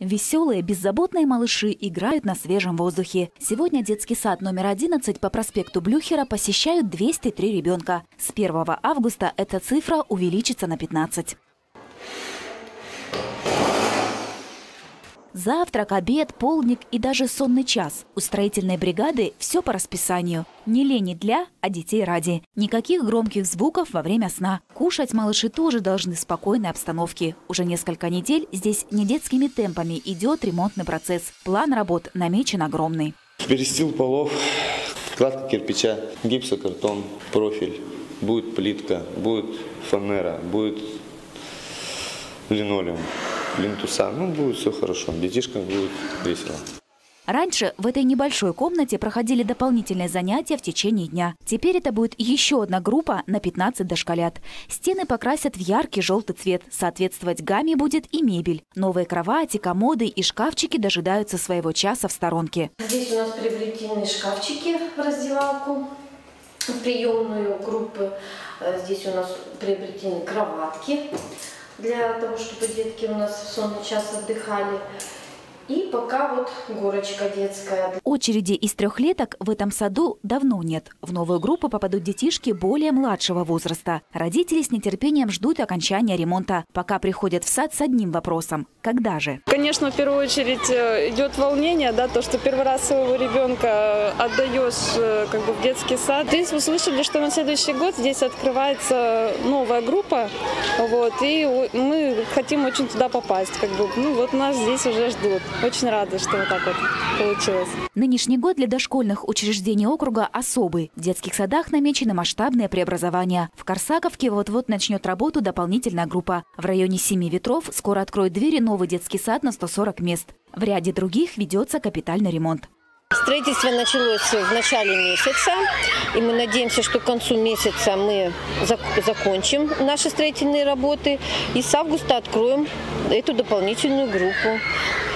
Веселые, беззаботные малыши играют на свежем воздухе. Сегодня детский сад номер 11 по проспекту Блюхера посещают 203 ребенка. С 1 августа эта цифра увеличится на 15. Завтрак, обед, полдник и даже сонный час. У строительной бригады все по расписанию. Не лени для, а детей ради. Никаких громких звуков во время сна. Кушать малыши тоже должны в спокойной обстановке. Уже несколько недель здесь не детскими темпами идет ремонтный процесс. План работ намечен огромный. Перестил полов, кладка кирпича, гипсокартон, профиль. Будет плитка, будет фанера, будет линолеум плинтуса. Ну, будет все хорошо. Детишкам будет весело. Раньше в этой небольшой комнате проходили дополнительные занятия в течение дня. Теперь это будет еще одна группа на 15 дошколят. Стены покрасят в яркий желтый цвет. Соответствовать гамме будет и мебель. Новые кровати, комоды и шкафчики дожидаются своего часа в сторонке. Здесь у нас приобретены шкафчики в раздевалку, в приемную группы. Э, здесь у нас приобретены кроватки для того, чтобы детки у нас в сонный час отдыхали. И пока вот горочка детская. Очереди из трехлеток в этом саду давно нет. В новую группу попадут детишки более младшего возраста. Родители с нетерпением ждут окончания ремонта, пока приходят в сад с одним вопросом – когда же? Конечно, в первую очередь э, идет волнение, да, то, что первый раз своего ребенка отдаешь э, как бы в детский сад. Здесь вы слышали, что на следующий год здесь открывается новая группа, вот, и мы хотим очень туда попасть, как бы, ну вот нас здесь уже ждут. Очень рада, что вот так вот получилось. Нынешний год для дошкольных учреждений округа особый. В детских садах намечены масштабные преобразования. В Корсаковке вот-вот начнет работу дополнительная группа. В районе Семи ветров скоро откроют двери новый детский сад на 140 мест. В ряде других ведется капитальный ремонт. Строительство началось в начале месяца, и мы надеемся, что к концу месяца мы закончим наши строительные работы и с августа откроем эту дополнительную группу.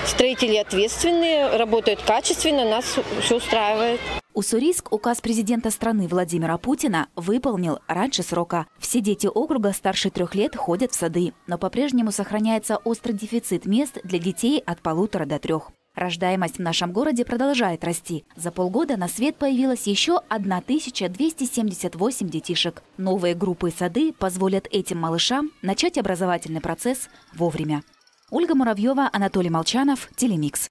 Строители ответственные, работают качественно, нас все устраивает. Уссурийск указ президента страны Владимира Путина выполнил раньше срока. Все дети округа старше трех лет ходят в сады, но по-прежнему сохраняется острый дефицит мест для детей от полутора до трех. Рождаемость в нашем городе продолжает расти. За полгода на свет появилось еще 1278 детишек. Новые группы и сады позволят этим малышам начать образовательный процесс вовремя. Ольга Муравьева, Анатолий Молчанов, Телемикс.